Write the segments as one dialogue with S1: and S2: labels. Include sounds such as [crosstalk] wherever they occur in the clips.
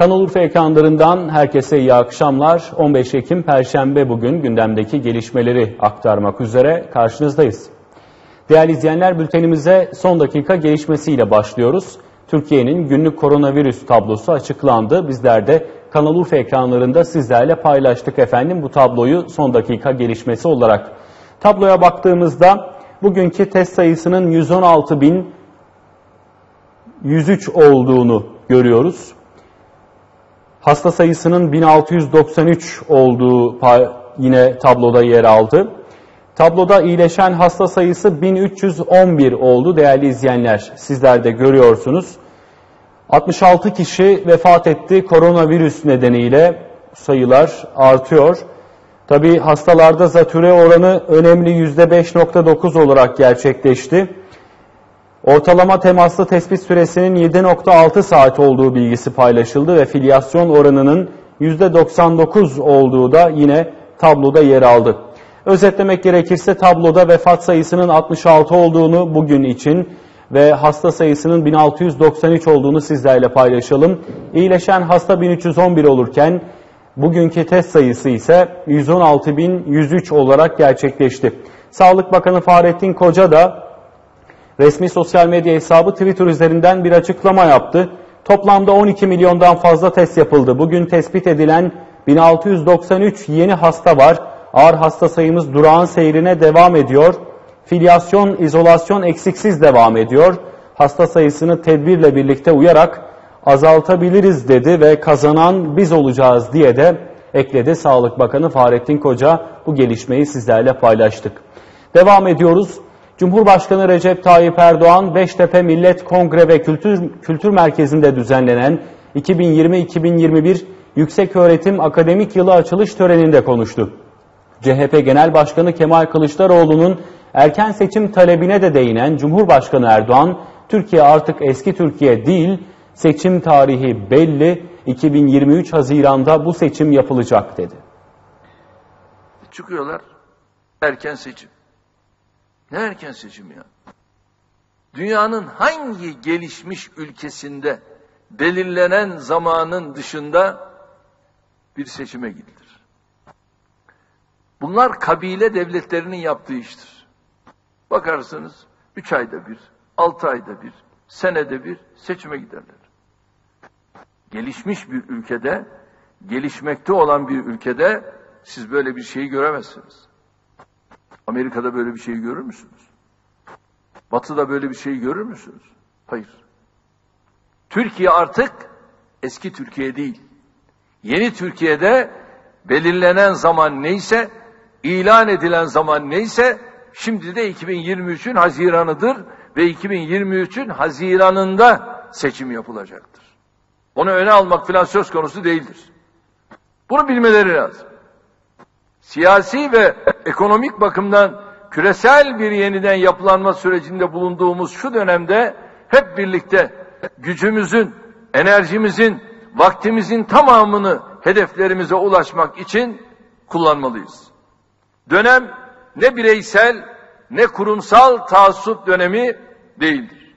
S1: Kanal Urfa ekranlarından herkese iyi akşamlar. 15 Ekim Perşembe bugün gündemdeki gelişmeleri aktarmak üzere karşınızdayız. Değerli izleyenler bültenimize son dakika gelişmesiyle başlıyoruz. Türkiye'nin günlük koronavirüs tablosu açıklandı. Bizler de Kanal Urfa ekranlarında sizlerle paylaştık efendim bu tabloyu son dakika gelişmesi olarak. Tabloya baktığımızda bugünkü test sayısının 116.103 olduğunu görüyoruz. Hasta sayısının 1693 olduğu yine tabloda yer aldı. Tabloda iyileşen hasta sayısı 1311 oldu değerli izleyenler. Sizler de görüyorsunuz. 66 kişi vefat etti koronavirüs nedeniyle sayılar artıyor. Tabi hastalarda zatüre oranı önemli %5.9 olarak gerçekleşti. Ortalama temaslı tespit süresinin 7.6 saat olduğu bilgisi paylaşıldı ve filyasyon oranının %99 olduğu da yine tabloda yer aldı. Özetlemek gerekirse tabloda vefat sayısının 66 olduğunu bugün için ve hasta sayısının 1693 olduğunu sizlerle paylaşalım. İyileşen hasta 1311 olurken bugünkü test sayısı ise 116.103 olarak gerçekleşti. Sağlık Bakanı Fahrettin Koca da resmi sosyal medya hesabı Twitter üzerinden bir açıklama yaptı. Toplamda 12 milyondan fazla test yapıldı. Bugün tespit edilen 1693 yeni hasta var. Ağır hasta sayımız durağan seyrine devam ediyor. Filyasyon, izolasyon eksiksiz devam ediyor. Hasta sayısını tedbirle birlikte uyarak azaltabiliriz dedi ve kazanan biz olacağız diye de ekledi Sağlık Bakanı Fahrettin Koca. Bu gelişmeyi sizlerle paylaştık. Devam ediyoruz. Cumhurbaşkanı Recep Tayyip Erdoğan Beştepe Millet Kongre ve Kültür, Kültür Merkezi'nde düzenlenen 2020-2021 Yükseköğretim Akademik Yılı açılış töreninde konuştu. CHP Genel Başkanı Kemal Kılıçdaroğlu'nun erken seçim talebine de değinen Cumhurbaşkanı Erdoğan, Türkiye artık eski Türkiye değil, seçim tarihi belli, 2023 Haziran'da bu seçim yapılacak dedi.
S2: Çıkıyorlar, erken seçim. Ne erken seçim ya? Dünyanın hangi gelişmiş ülkesinde belirlenen zamanın dışında bir seçime gidilir? Bunlar kabile devletlerinin yaptığı iştir. Bakarsınız üç ayda bir, altı ayda bir, senede bir seçime giderler. Gelişmiş bir ülkede, gelişmekte olan bir ülkede siz böyle bir şeyi göremezsiniz. Amerika'da böyle bir şeyi görür müsünüz? Batı'da böyle bir şeyi görür müsünüz? Hayır. Türkiye artık eski Türkiye değil. Yeni Türkiye'de belirlenen zaman neyse, ilan edilen zaman neyse, şimdi de 2023'ün Haziran'ıdır ve 2023'ün Haziran'ında seçim yapılacaktır. Onu öne almak filan söz konusu değildir. Bunu bilmeleri lazım siyasi ve ekonomik bakımdan küresel bir yeniden yapılanma sürecinde bulunduğumuz şu dönemde hep birlikte gücümüzün, enerjimizin, vaktimizin tamamını hedeflerimize ulaşmak için kullanmalıyız. Dönem ne bireysel ne kurumsal taassup dönemi değildir.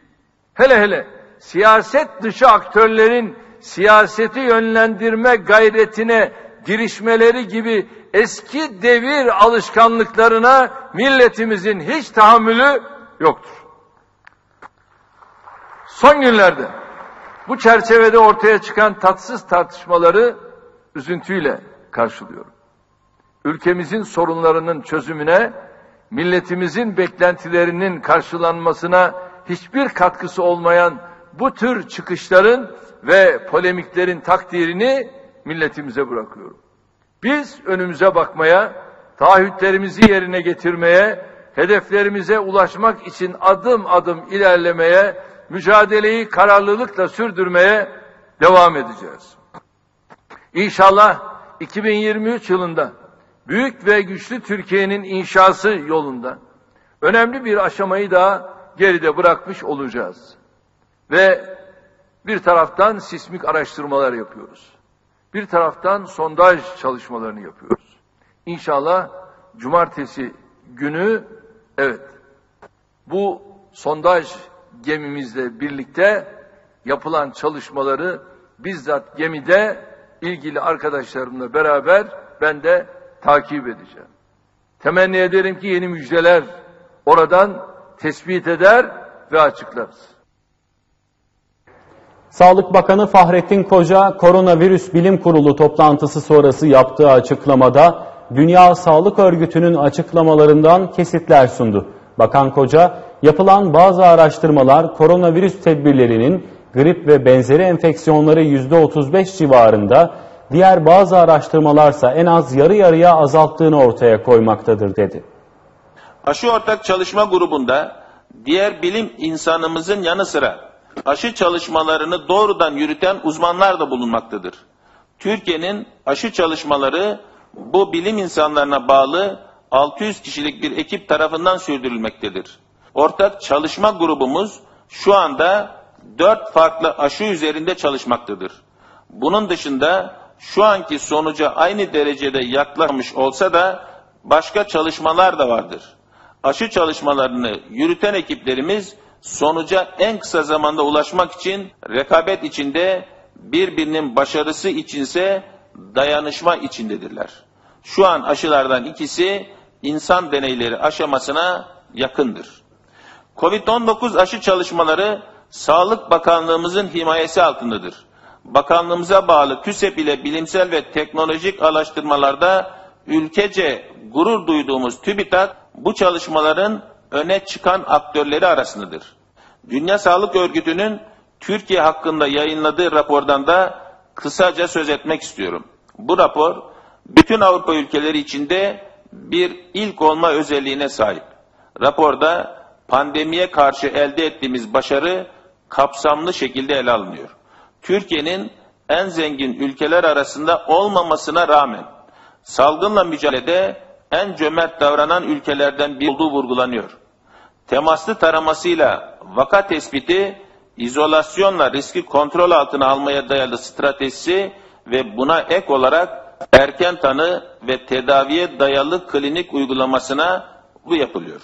S2: Hele hele siyaset dışı aktörlerin siyaseti yönlendirme gayretine girişmeleri gibi eski devir alışkanlıklarına milletimizin hiç tahammülü yoktur. Son günlerde bu çerçevede ortaya çıkan tatsız tartışmaları üzüntüyle karşılıyorum. Ülkemizin sorunlarının çözümüne, milletimizin beklentilerinin karşılanmasına hiçbir katkısı olmayan bu tür çıkışların ve polemiklerin takdirini milletimize bırakıyorum. Biz önümüze bakmaya, taahhütlerimizi yerine getirmeye, hedeflerimize ulaşmak için adım adım ilerlemeye, mücadeleyi kararlılıkla sürdürmeye devam edeceğiz. İnşallah 2023 yılında büyük ve güçlü Türkiye'nin inşası yolunda önemli bir aşamayı daha geride bırakmış olacağız. Ve bir taraftan sismik araştırmalar yapıyoruz. Bir taraftan sondaj çalışmalarını yapıyoruz. İnşallah cumartesi günü evet bu sondaj gemimizle birlikte yapılan çalışmaları bizzat gemide ilgili arkadaşlarımla beraber ben de takip edeceğim. Temenni ederim ki yeni müjdeler oradan tespit eder ve açıklarız.
S1: Sağlık Bakanı Fahrettin Koca, Koronavirüs Bilim Kurulu toplantısı sonrası yaptığı açıklamada Dünya Sağlık Örgütü'nün açıklamalarından kesitler sundu. Bakan Koca, yapılan bazı araştırmalar koronavirüs tedbirlerinin grip ve benzeri enfeksiyonları %35 civarında, diğer bazı araştırmalarsa en az yarı yarıya azalttığını ortaya koymaktadır dedi.
S3: Aşı ortak çalışma grubunda diğer bilim insanımızın yanı sıra aşı çalışmalarını doğrudan yürüten uzmanlar da bulunmaktadır. Türkiye'nin aşı çalışmaları bu bilim insanlarına bağlı 600 kişilik bir ekip tarafından sürdürülmektedir. Ortak çalışma grubumuz şu anda 4 farklı aşı üzerinde çalışmaktadır. Bunun dışında şu anki sonuca aynı derecede yaklaşmış olsa da başka çalışmalar da vardır. Aşı çalışmalarını yürüten ekiplerimiz sonuca en kısa zamanda ulaşmak için rekabet içinde birbirinin başarısı içinse dayanışma içindedirler. Şu an aşılardan ikisi insan deneyleri aşamasına yakındır. Covid-19 aşı çalışmaları Sağlık Bakanlığımızın himayesi altındadır. Bakanlığımıza bağlı TÜSEP ile bilimsel ve teknolojik araştırmalarda ülkece gurur duyduğumuz TÜBİTAK bu çalışmaların öne çıkan aktörleri arasındadır. Dünya Sağlık Örgütü'nün Türkiye hakkında yayınladığı rapordan da kısaca söz etmek istiyorum. Bu rapor bütün Avrupa ülkeleri içinde bir ilk olma özelliğine sahip. Raporda pandemiye karşı elde ettiğimiz başarı kapsamlı şekilde ele alınıyor. Türkiye'nin en zengin ülkeler arasında olmamasına rağmen salgınla mücadelede en cömert davranan ülkelerden bir olduğu vurgulanıyor. Temaslı taramasıyla vaka tespiti, izolasyonla riski kontrol altına almaya dayalı stratejisi ve buna ek olarak erken tanı ve tedaviye dayalı klinik uygulamasına bu yapılıyor.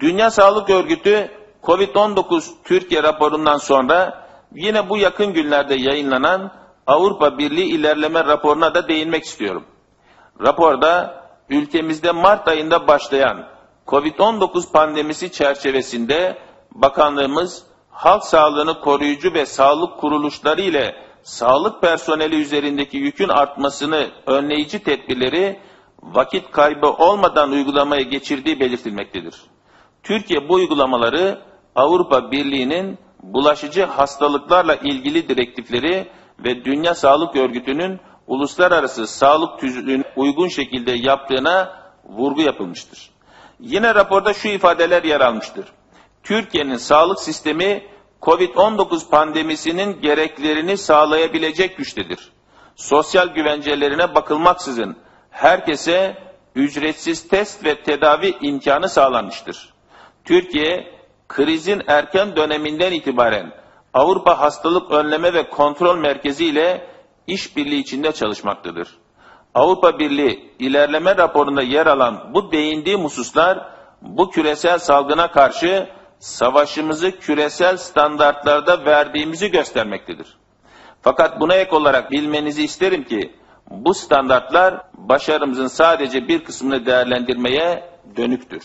S3: Dünya Sağlık Örgütü COVID-19 Türkiye raporundan sonra yine bu yakın günlerde yayınlanan Avrupa Birliği ilerleme raporuna da değinmek istiyorum. Raporda ülkemizde Mart ayında başlayan Covid-19 pandemisi çerçevesinde bakanlığımız halk sağlığını koruyucu ve sağlık kuruluşları ile sağlık personeli üzerindeki yükün artmasını önleyici tedbirleri vakit kaybı olmadan uygulamaya geçirdiği belirtilmektedir. Türkiye bu uygulamaları Avrupa Birliği'nin bulaşıcı hastalıklarla ilgili direktifleri ve Dünya Sağlık Örgütü'nün uluslararası sağlık tüzüğüne uygun şekilde yaptığına vurgu yapılmıştır. Yine raporda şu ifadeler yer almıştır. Türkiye'nin sağlık sistemi COVID-19 pandemisinin gereklerini sağlayabilecek güçtedir. Sosyal güvencelerine bakılmaksızın herkese ücretsiz test ve tedavi imkanı sağlanmıştır. Türkiye, krizin erken döneminden itibaren Avrupa Hastalık Önleme ve Kontrol Merkezi ile işbirliği içinde çalışmaktadır. Avrupa Birliği ilerleme raporunda yer alan bu değindiğim hususlar bu küresel salgına karşı savaşımızı küresel standartlarda verdiğimizi göstermektedir. Fakat buna ek olarak bilmenizi isterim ki bu standartlar başarımızın sadece bir kısmını değerlendirmeye dönüktür.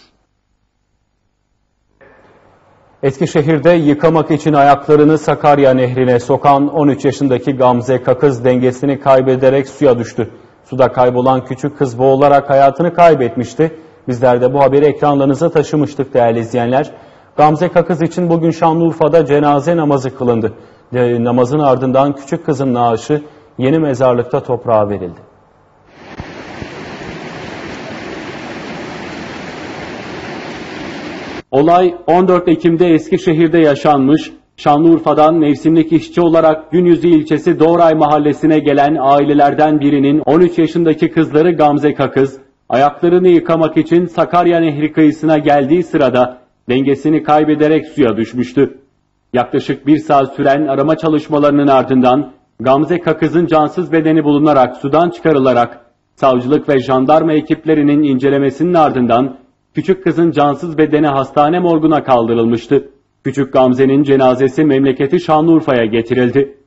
S1: Eskişehir'de yıkamak için ayaklarını Sakarya Nehri'ne sokan 13 yaşındaki Gamze Kakız dengesini kaybederek suya düştü. Suda kaybolan küçük kız boğularak hayatını kaybetmişti. Bizler de bu haberi ekranlarınıza taşımıştık değerli izleyenler. Gamze Kakız için bugün Şanlıurfa'da cenaze namazı kılındı. Namazın ardından küçük kızın naaşı yeni mezarlıkta toprağa verildi. Olay 14 Ekim'de Eskişehir'de yaşanmış. Şanlıurfa'dan mevsimlik işçi olarak Günyüzü ilçesi Doğray mahallesine gelen ailelerden birinin 13 yaşındaki kızları Gamze Kakız, ayaklarını yıkamak için Sakarya Nehri kıyısına geldiği sırada dengesini kaybederek suya düşmüştü. Yaklaşık bir saat süren arama çalışmalarının ardından Gamze Kakız'ın cansız bedeni bulunarak sudan çıkarılarak savcılık ve jandarma ekiplerinin incelemesinin ardından küçük kızın cansız bedeni hastane morguna kaldırılmıştı. Küçük Gamze'nin cenazesi memleketi Şanlıurfa'ya getirildi.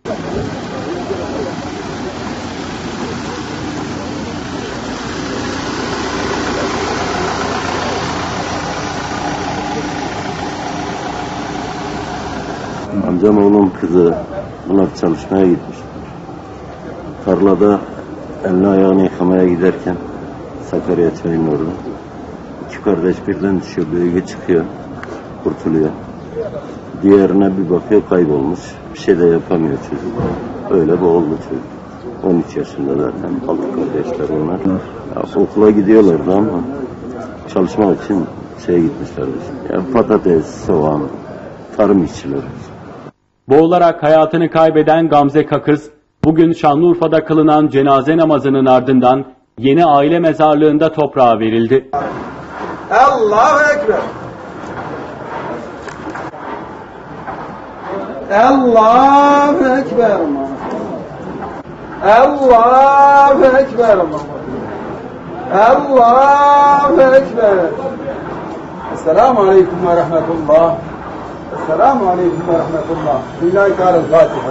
S4: Amcam oğlum kızı bunlar çalışmaya gitmiş. Tarlada elini ayağını yıkamaya giderken Sakarya çayının orada. Kardeş birden düşüyor, büyüğü çıkıyor, kurtuluyor. Diğerine bir bakıyor kaybolmuş. Bir şey de yapamıyor çocuk. Öyle boğuldu çocuk. 13 yaşında zaten. Altı kardeşler onlar. Ya, okula gidiyorlardı ama çalışmak için şeye gitmişler. Ya, patates, soğan, tarım işçileri.
S1: Boğularak hayatını kaybeden Gamze Kakız, bugün Şanlıurfa'da kılınan cenaze namazının ardından yeni aile mezarlığında toprağa verildi.
S5: Allahu Ekber. Allahu Ekber. Allahu Ekber. Allahu Ekber. Esselamu Aleyküm ve Rahmetullah. Esselamu Aleyküm ve Rahmetullah. Billahi Teala'l-Fatiha.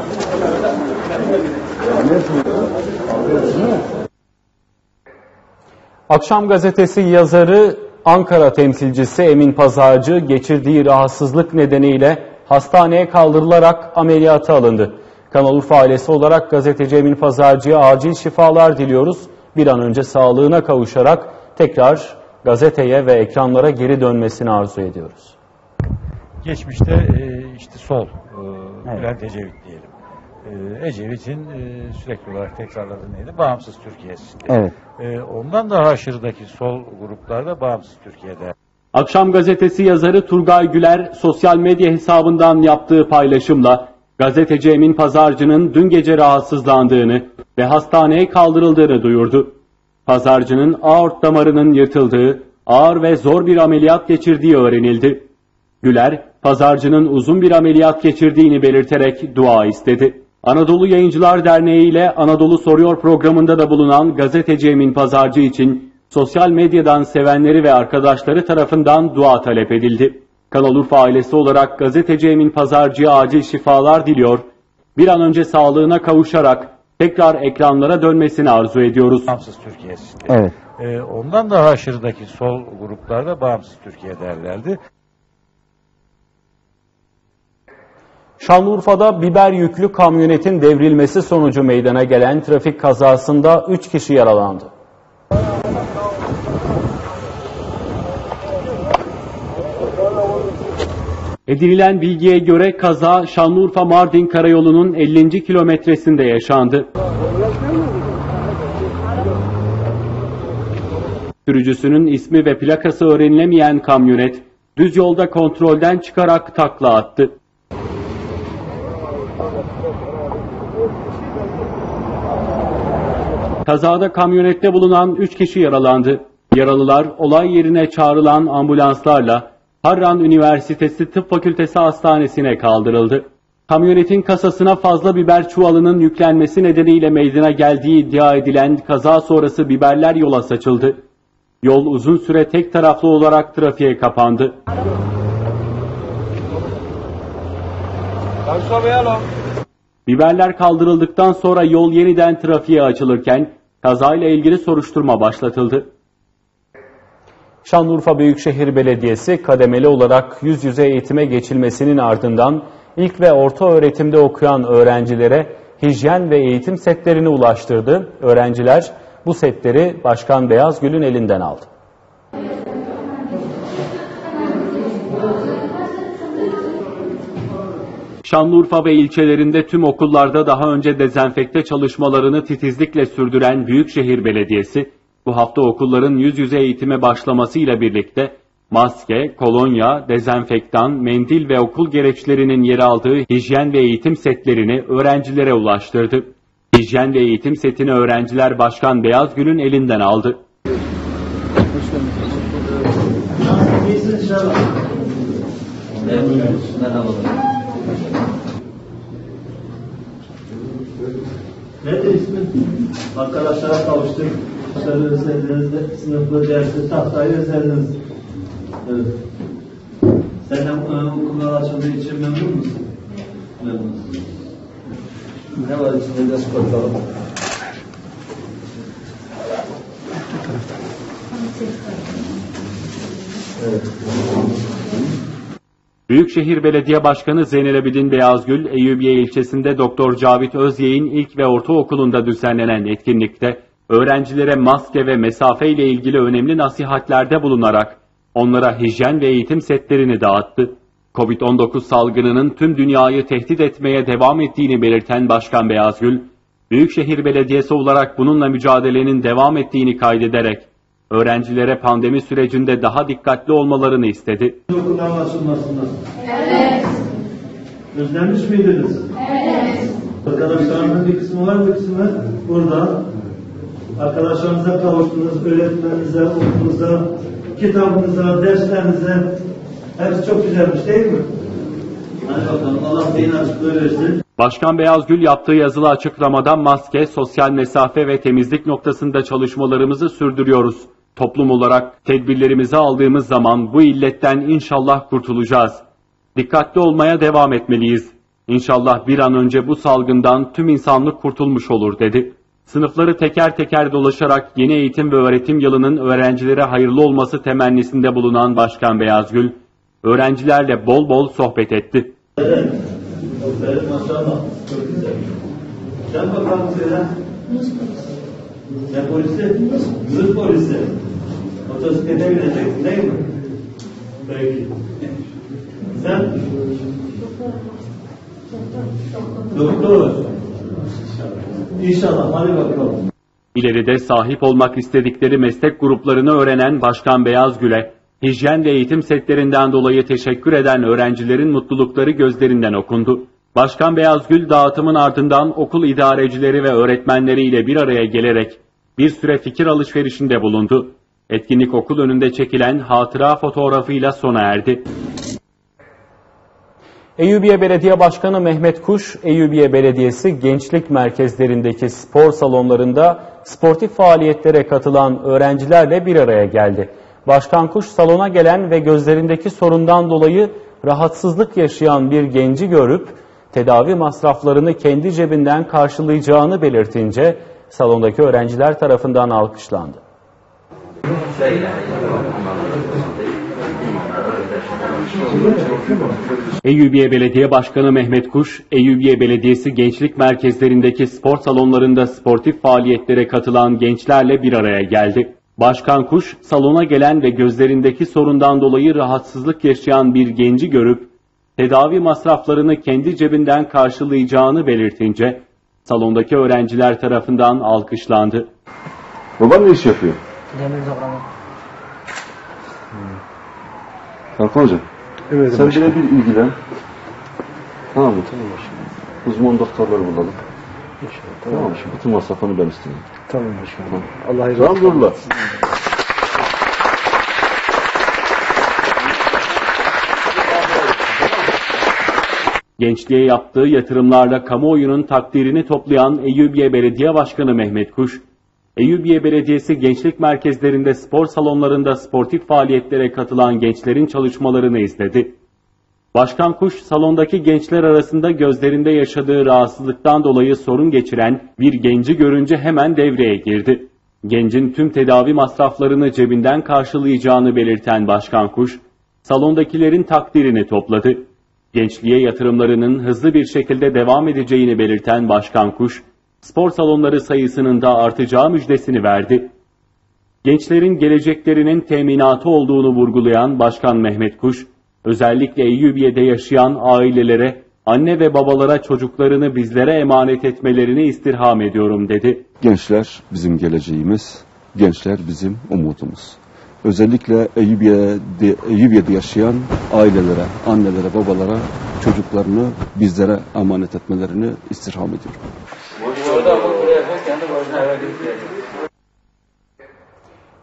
S1: Akşam gazetesi yazarı Ankara temsilcisi Emin Pazarcı geçirdiği rahatsızlık nedeniyle hastaneye kaldırılarak ameliyata alındı. Kanal Urfa ailesi olarak gazeteci Emin Pazarcı'ya acil şifalar diliyoruz. Bir an önce sağlığına kavuşarak tekrar gazeteye ve ekranlara geri dönmesini arzu ediyoruz.
S6: Geçmişte e, işte sol, e,
S1: Evet.
S6: Bülent Ecevit diyelim. E, Ecevit'in e, sürekli olarak tekrarladığı neydi? Bağımsız Türkiye sistemi.
S1: Evet.
S6: E, ondan daha aşırıdaki sol gruplarda Bağımsız Türkiye'de.
S1: Akşam gazetesi yazarı Turgay Güler sosyal medya hesabından yaptığı paylaşımla gazeteci Emin Pazarcı'nın dün gece rahatsızlandığını ve hastaneye kaldırıldığını duyurdu. Pazarcı'nın aort damarının yırtıldığı, ağır ve zor bir ameliyat geçirdiği öğrenildi. Güler, Pazarcı'nın uzun bir ameliyat geçirdiğini belirterek dua istedi. Anadolu Yayıncılar Derneği ile Anadolu Soruyor programında da bulunan gazeteci Emin Pazarcı için sosyal medyadan sevenleri ve arkadaşları tarafından dua talep edildi. Kanal Urfa ailesi olarak gazeteci Emin Pazarcı'ya acil şifalar diliyor, bir an önce sağlığına kavuşarak tekrar ekranlara dönmesini arzu ediyoruz.
S6: Bağımsız Türkiye sistemi.
S1: Evet.
S6: E, ondan daha aşırıdaki sol gruplarda Bağımsız Türkiye derlerdi.
S1: Şanlıurfa'da biber yüklü kamyonetin devrilmesi sonucu meydana gelen trafik kazasında 3 kişi yaralandı. Edinilen bilgiye göre kaza Şanlıurfa-Mardin karayolunun 50. kilometresinde yaşandı. Sürücüsünün ismi ve plakası öğrenilemeyen kamyonet düz yolda kontrolden çıkarak takla attı. Kazada kamyonette bulunan 3 kişi yaralandı. Yaralılar olay yerine çağrılan ambulanslarla Harran Üniversitesi Tıp Fakültesi Hastanesi'ne kaldırıldı. Kamyonetin kasasına fazla biber çuvalının yüklenmesi nedeniyle meydana geldiği iddia edilen kaza sonrası biberler yola saçıldı. Yol uzun süre tek taraflı olarak trafiğe kapandı. Biberler kaldırıldıktan sonra yol yeniden trafiğe açılırken kazayla ilgili soruşturma başlatıldı. Şanlıurfa Büyükşehir Belediyesi kademeli olarak yüz yüze eğitime geçilmesinin ardından ilk ve orta öğretimde okuyan öğrencilere hijyen ve eğitim setlerini ulaştırdı. Öğrenciler bu setleri Başkan Beyazgül'ün elinden aldı. Şanlıurfa ve ilçelerinde tüm okullarda daha önce dezenfekte çalışmalarını titizlikle sürdüren Büyükşehir Belediyesi, bu hafta okulların yüz yüze eğitime başlamasıyla birlikte maske, kolonya, dezenfektan, mendil ve okul gereçlerinin yer aldığı hijyen ve eğitim setlerini öğrencilere ulaştırdı. Hijyen ve eğitim setini öğrenciler Başkan Beyazgül'ün elinden aldı.
S7: Memnunuz. Merhabalar. Nedir ismin? Arkadaşlara kavuştuk. Arkadaşları özlediniz, de, sınıflı dersi, tahtayı özlediniz. Evet. Sen de e, okullar açıldığı için memnun musun? Memnunsun. Ne var içinde de spor salonu?
S1: Büyükşehir Belediye Başkanı Zeynel Abidin Beyazgül, Eyyubiye ilçesinde Doktor Cavit Özyek'in ilk ve ortaokulunda düzenlenen etkinlikte öğrencilere maske ve mesafe ile ilgili önemli nasihatlerde bulunarak onlara hijyen ve eğitim setlerini dağıttı. Covid-19 salgınının tüm dünyayı tehdit etmeye devam ettiğini belirten Başkan Beyazgül, Büyükşehir Belediyesi olarak bununla mücadelenin devam ettiğini kaydederek öğrencilere pandemi sürecinde daha dikkatli olmalarını istedi.
S7: Okulların açılmasından. Evet. Özlemiş miydiniz? Evet. Arkadaşlarımızın bir kısmı var, bir kısmı burada. Arkadaşlarınıza kavuştunuz, öğretmeninize, okulunuza, kitabınıza, derslerinize. Hepsi çok güzelmiş değil mi? Hadi bakalım, Allah beyin açıklığı versin.
S1: Başkan Beyazgül yaptığı yazılı açıklamada maske, sosyal mesafe ve temizlik noktasında çalışmalarımızı sürdürüyoruz. Toplum olarak tedbirlerimizi aldığımız zaman bu illetten inşallah kurtulacağız. Dikkatli olmaya devam etmeliyiz. İnşallah bir an önce bu salgından tüm insanlık kurtulmuş olur dedi. Sınıfları teker teker dolaşarak yeni eğitim ve öğretim yılının öğrencilere hayırlı olması temennisinde bulunan Başkan Beyazgül, öğrencilerle bol bol sohbet etti.
S7: Aferin maşallah. Çok güzel. Sen bakalım söyle. Ne polisi? Yunus polisi. Motosiklete bineceksin değil mi? Peki. Sen? Doktor. İnşallah. Hadi bakalım.
S1: İleride sahip olmak istedikleri meslek gruplarını öğrenen Başkan Beyazgül'e, hijyen ve eğitim setlerinden dolayı teşekkür eden öğrencilerin mutlulukları gözlerinden okundu. Başkan Beyazgül dağıtımın ardından okul idarecileri ve öğretmenleriyle bir araya gelerek bir süre fikir alışverişinde bulundu. Etkinlik okul önünde çekilen hatıra fotoğrafıyla sona erdi. Eyyubiye Belediye Başkanı Mehmet Kuş, Eyyubiye Belediyesi gençlik merkezlerindeki spor salonlarında sportif faaliyetlere katılan öğrencilerle bir araya geldi. Başkan Kuş salona gelen ve gözlerindeki sorundan dolayı rahatsızlık yaşayan bir genci görüp tedavi masraflarını kendi cebinden karşılayacağını belirtince salondaki öğrenciler tarafından alkışlandı. Eyyubiye Belediye Başkanı Mehmet Kuş, Eyyubiye Belediyesi gençlik merkezlerindeki spor salonlarında sportif faaliyetlere katılan gençlerle bir araya geldi. Başkan Kuş, salona gelen ve gözlerindeki sorundan dolayı rahatsızlık yaşayan bir genci görüp, tedavi masraflarını kendi cebinden karşılayacağını belirtince, salondaki öğrenciler tarafından alkışlandı.
S8: Baban ne iş yapıyor?
S9: Demir toplama.
S8: Hakan hocam.
S9: Evet
S8: sen bile bir ilgilen. Tamam mı? Tamam Uzman doktorları bulalım.
S9: İnşallah.
S8: Tamam, mı? Şimdi bütün masrafını ben isteyeyim.
S9: Tamam başkanım. Allah razı
S8: Tamam
S1: Gençliğe yaptığı yatırımlarla kamuoyunun takdirini toplayan Eyyubiye Belediye Başkanı Mehmet Kuş, Eyyubiye Belediyesi gençlik merkezlerinde spor salonlarında sportif faaliyetlere katılan gençlerin çalışmalarını izledi. Başkan Kuş, salondaki gençler arasında gözlerinde yaşadığı rahatsızlıktan dolayı sorun geçiren bir genci görünce hemen devreye girdi. Gencin tüm tedavi masraflarını cebinden karşılayacağını belirten Başkan Kuş, salondakilerin takdirini topladı. Gençliğe yatırımlarının hızlı bir şekilde devam edeceğini belirten Başkan Kuş, spor salonları sayısının da artacağı müjdesini verdi. Gençlerin geleceklerinin teminatı olduğunu vurgulayan Başkan Mehmet Kuş, özellikle Eyyubiye'de yaşayan ailelere, anne ve babalara çocuklarını bizlere emanet etmelerini istirham ediyorum dedi.
S8: Gençler bizim geleceğimiz, gençler bizim umudumuz. Özellikle Eyyubiye'de, Eyyubiye'de yaşayan ailelere, annelere, babalara çocuklarını bizlere emanet etmelerini istirham ediyorum.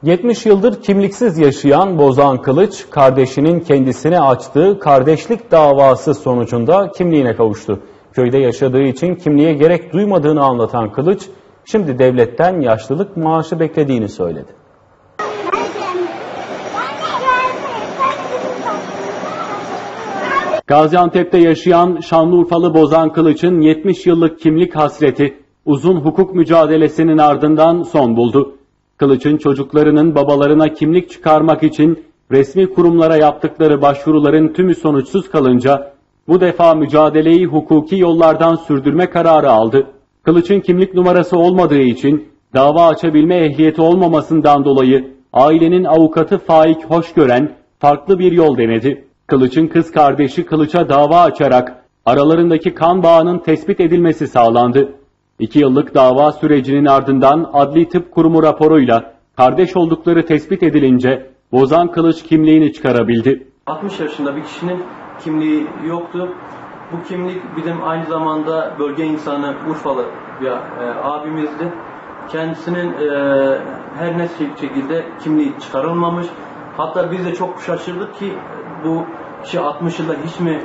S1: 70 yıldır kimliksiz yaşayan Bozan Kılıç, kardeşinin kendisine açtığı kardeşlik davası sonucunda kimliğine kavuştu. Köyde yaşadığı için kimliğe gerek duymadığını anlatan Kılıç, şimdi devletten yaşlılık maaşı beklediğini söyledi. Gaziantep'te yaşayan Şanlıurfalı Bozan Kılıç'ın 70 yıllık kimlik hasreti uzun hukuk mücadelesinin ardından son buldu. Kılıç'ın çocuklarının babalarına kimlik çıkarmak için resmi kurumlara yaptıkları başvuruların tümü sonuçsuz kalınca bu defa mücadeleyi hukuki yollardan sürdürme kararı aldı. Kılıç'ın kimlik numarası olmadığı için dava açabilme ehliyeti olmamasından dolayı ailenin avukatı Faik Hoşgören farklı bir yol denedi. Kılıç'ın kız kardeşi Kılıç'a dava açarak aralarındaki kan bağının tespit edilmesi sağlandı. İki yıllık dava sürecinin ardından Adli Tıp Kurumu raporuyla kardeş oldukları tespit edilince Bozan Kılıç kimliğini çıkarabildi.
S10: 60 yaşında bir kişinin kimliği yoktu. Bu kimlik bizim aynı zamanda bölge insanı Urfalı bir e, abimizdi. Kendisinin e, her ne şekilde kimliği çıkarılmamış. Hatta biz de çok şaşırdık ki bu kişi 60 yılda hiç mi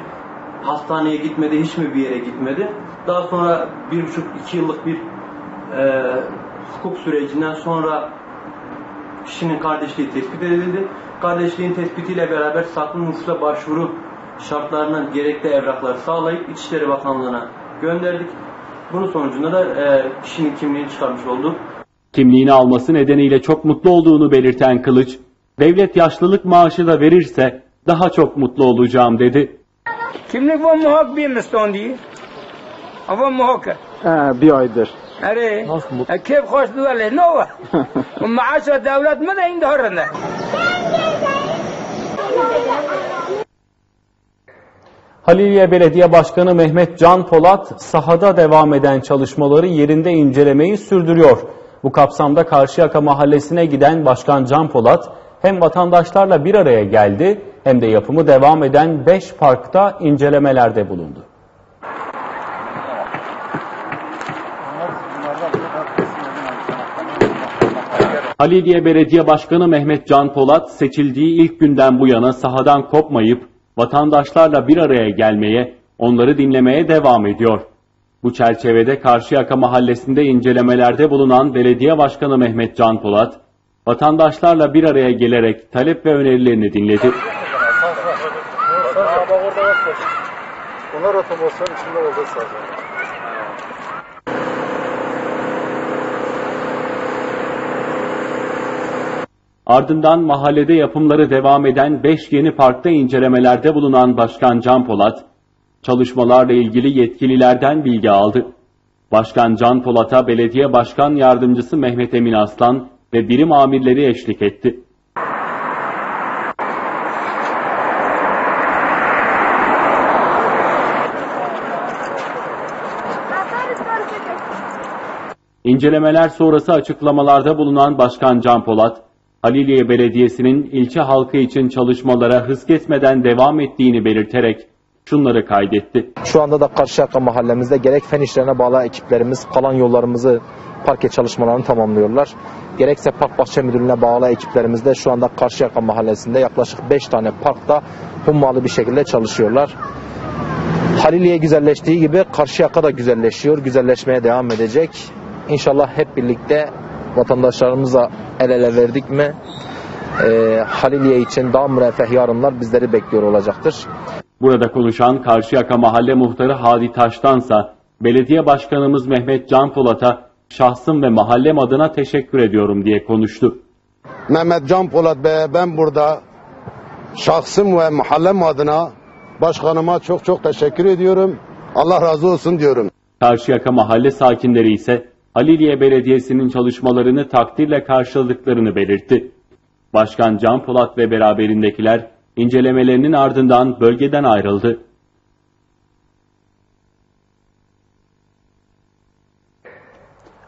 S10: hastaneye gitmedi, hiç mi bir yere gitmedi. Daha sonra bir buçuk, iki yıllık bir e, hukuk sürecinden sonra kişinin kardeşliği tespit edildi. Kardeşliğin tespitiyle beraber saklı nüfusa başvuru şartlarına gerekli evrakları sağlayıp İçişleri Bakanlığı'na gönderdik. Bunun sonucunda da e, kişinin kimliğini çıkarmış olduk.
S1: Kimliğini alması nedeniyle çok mutlu olduğunu belirten Kılıç, devlet yaşlılık maaşı da verirse daha çok mutlu olacağım dedi.
S11: Kimlik var muhak bir mistan diye. Ama muhak.
S9: Bir aydır.
S11: Ere.
S9: Kep hoş
S11: duvarlı ne var? [laughs] Maaşa devlet mi de indi horrunda?
S1: Haliliye Belediye Başkanı Mehmet Can Polat sahada devam eden çalışmaları yerinde incelemeyi sürdürüyor. Bu kapsamda Karşıyaka Mahallesi'ne giden Başkan Can Polat hem vatandaşlarla bir araya geldi hem de yapımı devam eden 5 parkta incelemelerde bulundu. Haliliye Belediye Başkanı Mehmet Can Polat seçildiği ilk günden bu yana sahadan kopmayıp vatandaşlarla bir araya gelmeye, onları dinlemeye devam ediyor. Bu çerçevede Karşıyaka Mahallesi'nde incelemelerde bulunan Belediye Başkanı Mehmet Can Polat, vatandaşlarla bir araya gelerek talep ve önerilerini dinledi.
S9: Onlar otobüslerin içinde olacak sadece.
S1: Ardından mahallede yapımları devam eden 5 yeni parkta incelemelerde bulunan Başkan Can Polat, çalışmalarla ilgili yetkililerden bilgi aldı. Başkan Can Polat'a Belediye Başkan Yardımcısı Mehmet Emin Aslan ve birim amirleri eşlik etti. İncelemeler sonrası açıklamalarda bulunan Başkan Can Polat, Haliliye Belediyesi'nin ilçe halkı için çalışmalara hız kesmeden devam ettiğini belirterek şunları kaydetti.
S12: Şu anda da Karşıyaka mahallemizde gerek fen işlerine bağlı ekiplerimiz kalan yollarımızı parke çalışmalarını tamamlıyorlar. Gerekse Park Bahçe Müdürlüğü'ne bağlı ekiplerimiz de şu anda Karşıyaka mahallesinde yaklaşık 5 tane parkta hummalı bir şekilde çalışıyorlar. Haliliye güzelleştiği gibi Karşıyaka da güzelleşiyor, güzelleşmeye devam edecek. İnşallah hep birlikte vatandaşlarımıza el ele verdik mi e, Haliliye için daha müreffeh yarınlar bizleri bekliyor olacaktır.
S1: Burada konuşan Karşıyaka Mahalle Muhtarı Hadi Taş'tansa belediye başkanımız Mehmet Can Polat'a şahsım ve mahallem adına teşekkür ediyorum diye konuştu.
S13: Mehmet Can Polat Bey'e ben burada şahsım ve mahallem adına başkanıma çok çok teşekkür ediyorum. Allah razı olsun diyorum.
S1: Karşıyaka mahalle sakinleri ise Haliliye Belediyesi'nin çalışmalarını takdirle karşıladıklarını belirtti. Başkan Can Polat ve beraberindekiler incelemelerinin ardından bölgeden ayrıldı.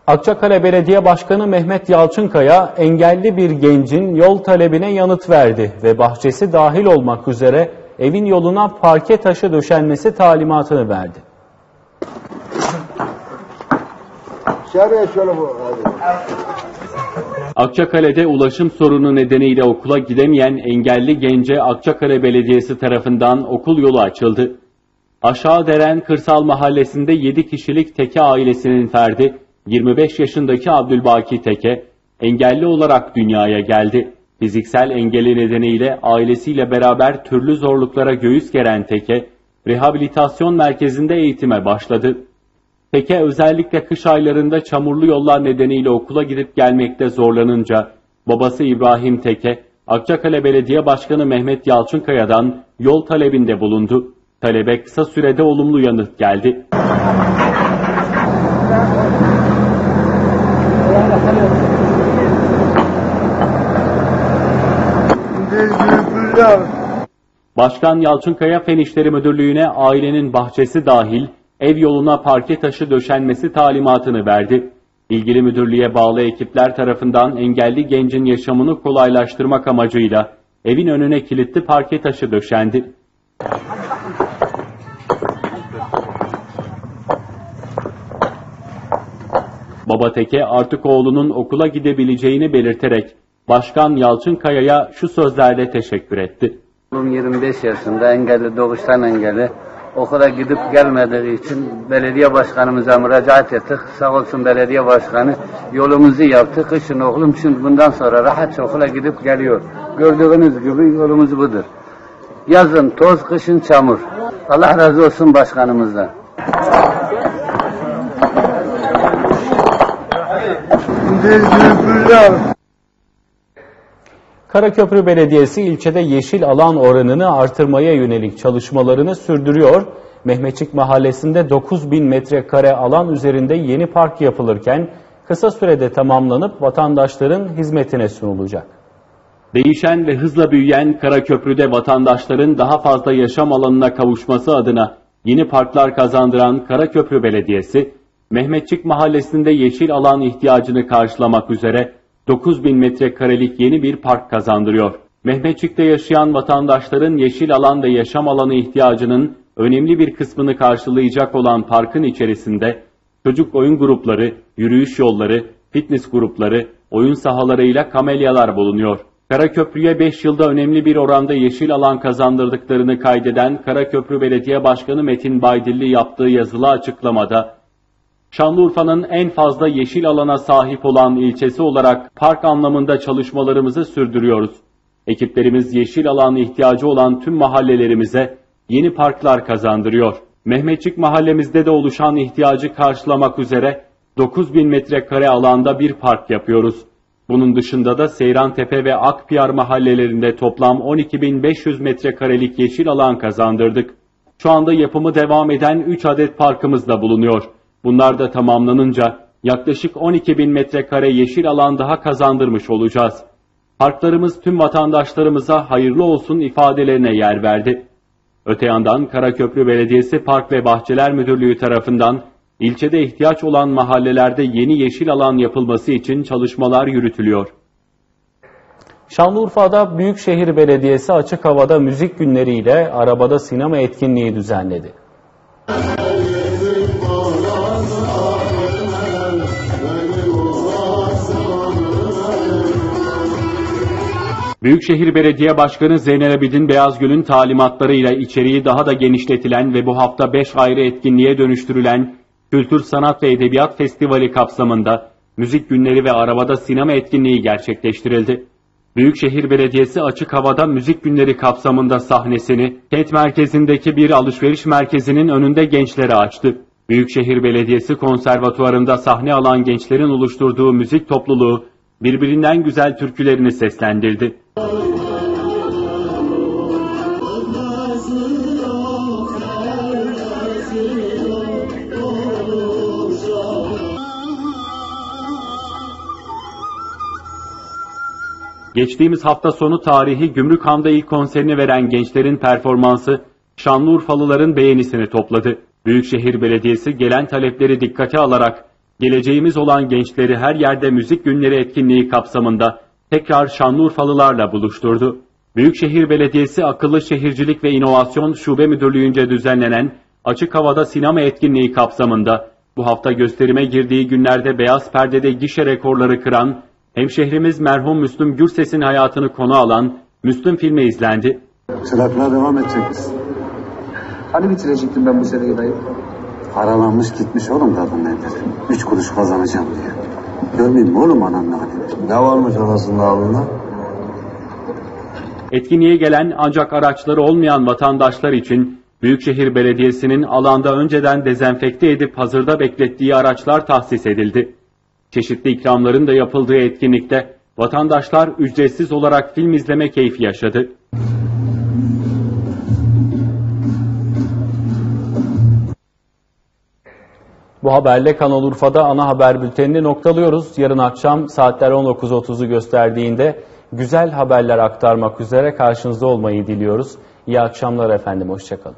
S1: Akçakale Belediye Başkanı Mehmet Yalçınkaya engelli bir gencin yol talebine yanıt verdi ve bahçesi dahil olmak üzere evin yoluna parke taşı döşenmesi talimatını verdi.
S5: Şuraya şöyle bu.
S1: Akçakale'de ulaşım sorunu nedeniyle okula gidemeyen engelli gence Akçakale Belediyesi tarafından okul yolu açıldı. Aşağıderen Kırsal Mahallesi'nde 7 kişilik Teke ailesinin ferdi 25 yaşındaki Abdülbaki Teke engelli olarak dünyaya geldi. Fiziksel engeli nedeniyle ailesiyle beraber türlü zorluklara göğüs geren Teke, rehabilitasyon merkezinde eğitime başladı. Teke özellikle kış aylarında çamurlu yollar nedeniyle okula gidip gelmekte zorlanınca babası İbrahim Teke, Akçakale Belediye Başkanı Mehmet Yalçınkaya'dan yol talebinde bulundu. Talebe kısa sürede olumlu yanıt geldi. Başkan Yalçınkaya Fen İşleri Müdürlüğü'ne ailenin bahçesi dahil ev yoluna parke taşı döşenmesi talimatını verdi. İlgili müdürlüğe bağlı ekipler tarafından engelli gencin yaşamını kolaylaştırmak amacıyla evin önüne kilitli parke taşı döşendi. Baba Teke artık oğlunun okula gidebileceğini belirterek Başkan Yalçınkaya'ya şu sözlerle teşekkür etti.
S14: Oğlum 25 yaşında engelli, doğuştan engelli. Okula gidip gelmediği için belediye başkanımıza müracaat ettik. Sağ olsun belediye başkanı yolumuzu yaptı. Kışın oğlum şimdi bundan sonra rahatça okula gidip geliyor. Gördüğünüz gibi yolumuz budur. Yazın toz, kışın çamur. Allah razı olsun başkanımızdan.
S1: Karaköprü Belediyesi ilçede yeşil alan oranını artırmaya yönelik çalışmalarını sürdürüyor. Mehmetçik Mahallesi'nde 9000 metrekare alan üzerinde yeni park yapılırken kısa sürede tamamlanıp vatandaşların hizmetine sunulacak. Değişen ve hızla büyüyen Karaköprü'de vatandaşların daha fazla yaşam alanına kavuşması adına yeni parklar kazandıran Karaköprü Belediyesi, Mehmetçik Mahallesi'nde yeşil alan ihtiyacını karşılamak üzere 9000 metrekarelik yeni bir park kazandırıyor. Mehmetçik'te yaşayan vatandaşların yeşil alan ve yaşam alanı ihtiyacının önemli bir kısmını karşılayacak olan parkın içerisinde çocuk oyun grupları, yürüyüş yolları, fitness grupları, oyun sahalarıyla kamelyalar bulunuyor. Karaköprü'ye 5 yılda önemli bir oranda yeşil alan kazandırdıklarını kaydeden Karaköprü Belediye Başkanı Metin Baydilli yaptığı yazılı açıklamada Şanlıurfa'nın en fazla yeşil alana sahip olan ilçesi olarak park anlamında çalışmalarımızı sürdürüyoruz. Ekiplerimiz yeşil alan ihtiyacı olan tüm mahallelerimize yeni parklar kazandırıyor. Mehmetçik mahallemizde de oluşan ihtiyacı karşılamak üzere 9000 metrekare alanda bir park yapıyoruz. Bunun dışında da Seyrantepe ve Akpiyar mahallelerinde toplam 12.500 metrekarelik yeşil alan kazandırdık. Şu anda yapımı devam eden 3 adet parkımız da bulunuyor. Bunlar da tamamlanınca yaklaşık 12 bin metrekare yeşil alan daha kazandırmış olacağız. Parklarımız tüm vatandaşlarımıza hayırlı olsun ifadelerine yer verdi. Öte yandan Karaköprü Belediyesi Park ve Bahçeler Müdürlüğü tarafından ilçede ihtiyaç olan mahallelerde yeni yeşil alan yapılması için çalışmalar yürütülüyor. Şanlıurfa'da Büyükşehir Belediyesi açık havada müzik günleriyle arabada sinema etkinliği düzenledi. Büyükşehir Belediye Başkanı Zeynel Abidin Beyazgül'ün talimatlarıyla içeriği daha da genişletilen ve bu hafta 5 ayrı etkinliğe dönüştürülen Kültür Sanat ve Edebiyat Festivali kapsamında müzik günleri ve arabada sinema etkinliği gerçekleştirildi. Büyükşehir Belediyesi açık havada müzik günleri kapsamında sahnesini kent merkezindeki bir alışveriş merkezinin önünde gençlere açtı. Büyükşehir Belediyesi konservatuarında sahne alan gençlerin oluşturduğu müzik topluluğu birbirinden güzel türkülerini seslendirdi. Geçtiğimiz hafta sonu tarihi Gümrükhan'da ilk konserini veren gençlerin performansı Şanlıurfalıların beğenisini topladı. Büyükşehir Belediyesi gelen talepleri dikkate alarak geleceğimiz olan gençleri her yerde müzik günleri etkinliği kapsamında tekrar Şanlıurfalılarla buluşturdu. Büyükşehir Belediyesi Akıllı Şehircilik ve İnovasyon Şube Müdürlüğü'nce düzenlenen açık havada sinema etkinliği kapsamında bu hafta gösterime girdiği günlerde beyaz perdede gişe rekorları kıran hemşehrimiz merhum Müslüm Gürses'in hayatını konu alan Müslüm filmi izlendi.
S15: Çıraklığa devam edecek misin?
S16: Hani bitirecektim ben bu seneyi dayı?
S15: Paralanmış gitmiş oğlum kadın nedir? Üç kuruş kazanacağım diye. Görmeyeyim mi oğlum ananın halini? Ne varmış anasının alnında?
S1: Etkinliğe gelen ancak araçları olmayan vatandaşlar için Büyükşehir Belediyesi'nin alanda önceden dezenfekte edip hazırda beklettiği araçlar tahsis edildi. Çeşitli ikramların da yapıldığı etkinlikte vatandaşlar ücretsiz olarak film izleme keyfi yaşadı. Bu haberle Kanal Urfa'da ana haber bültenini noktalıyoruz. Yarın akşam saatler 19.30'u gösterdiğinde güzel haberler aktarmak üzere karşınızda olmayı diliyoruz. İyi akşamlar efendim, hoşçakalın.